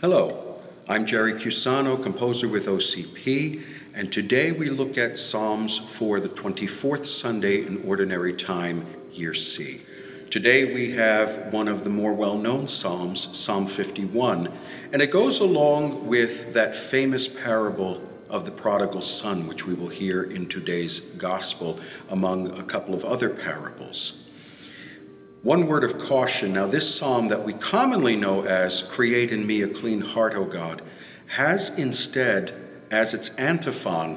Hello, I'm Jerry Chiusano, composer with OCP, and today we look at Psalms for the 24th Sunday in Ordinary Time, Year C. Today we have one of the more well known Psalms, Psalm 51, and it goes along with that famous parable of the prodigal son, which we will hear in today's gospel, among a couple of other parables. One word of caution now, this psalm that we commonly know as Create in Me a Clean Heart, O God, has instead as its antiphon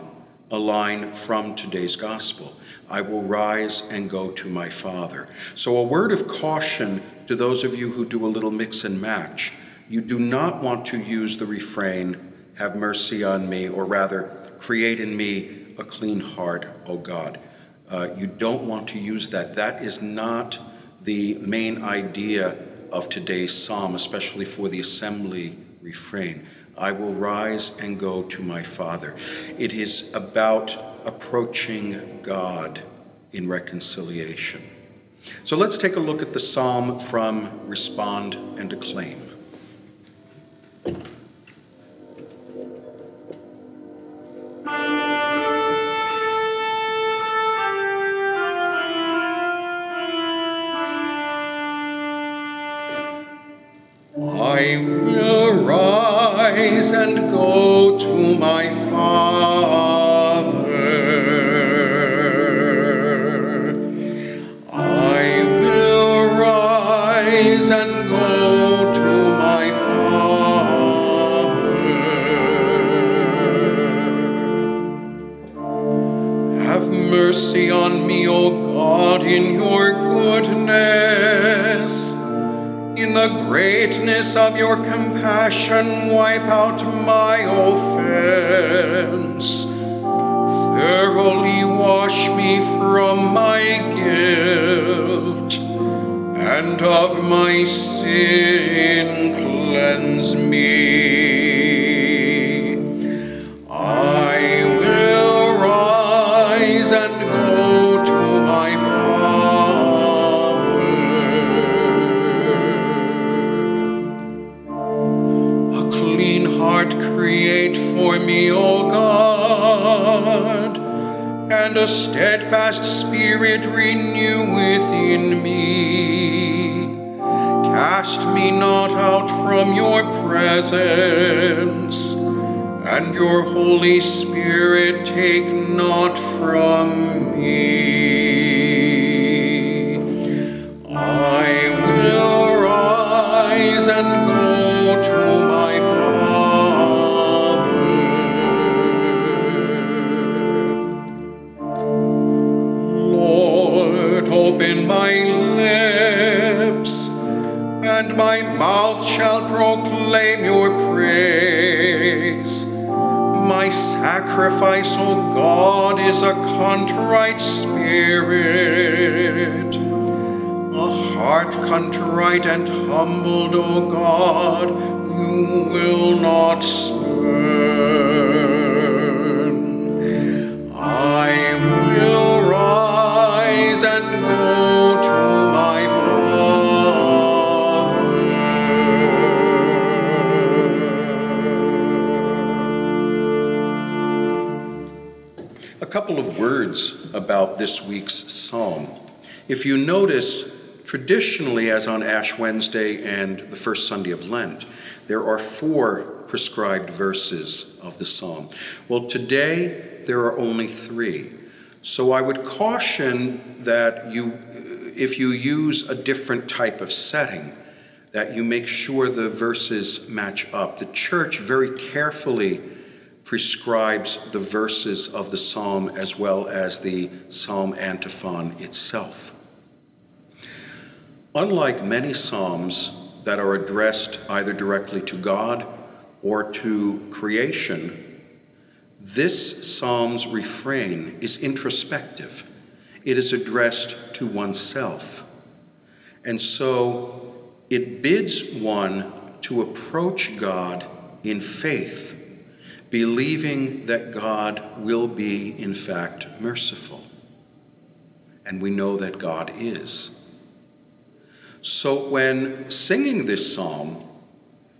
a line from today's gospel I will rise and go to my Father. So, a word of caution to those of you who do a little mix and match. You do not want to use the refrain, Have mercy on me, or rather, create in me a clean heart, O God. Uh, you don't want to use that. That is not the main idea of today's psalm, especially for the assembly refrain. I will rise and go to my Father. It is about approaching God in reconciliation. So let's take a look at the psalm from Respond and Acclaim. I will rise and go to my Father. I will rise and go to my Father. Have mercy on me, O God, in your In the greatness of your compassion, wipe out my offense. Thoroughly wash me from my guilt, and of my sin cleanse me. I will rise and create for me, O God, and a steadfast spirit renew within me. Cast me not out from your presence, and your Holy Spirit take not from me. Open my lips, and my mouth shall proclaim your praise. My sacrifice, O God, is a contrite spirit, a heart contrite and humbled, O God, you will not about this week's psalm. If you notice, traditionally, as on Ash Wednesday and the first Sunday of Lent, there are four prescribed verses of the psalm. Well, today there are only three. So I would caution that you, if you use a different type of setting, that you make sure the verses match up. The church very carefully prescribes the verses of the psalm as well as the psalm antiphon itself. Unlike many psalms that are addressed either directly to God or to creation, this psalm's refrain is introspective. It is addressed to oneself. And so it bids one to approach God in faith, believing that God will be, in fact, merciful. And we know that God is. So when singing this psalm,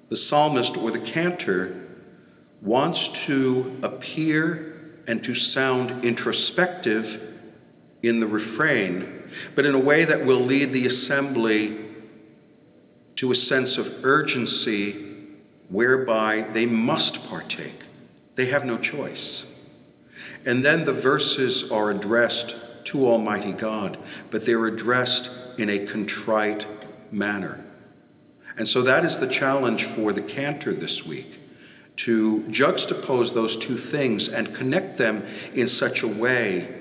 The psalmist or the cantor wants to appear and to sound introspective in the refrain, but in a way that will lead the assembly to a sense of urgency whereby they must partake. They have no choice. And then the verses are addressed to Almighty God, but they're addressed in a contrite manner. And so that is the challenge for the cantor this week to juxtapose those two things and connect them in such a way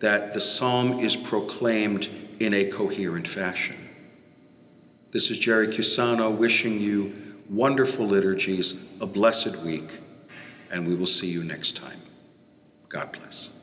that the psalm is proclaimed in a coherent fashion. This is Jerry Chiusano wishing you wonderful liturgies, a blessed week, and we will see you next time. God bless.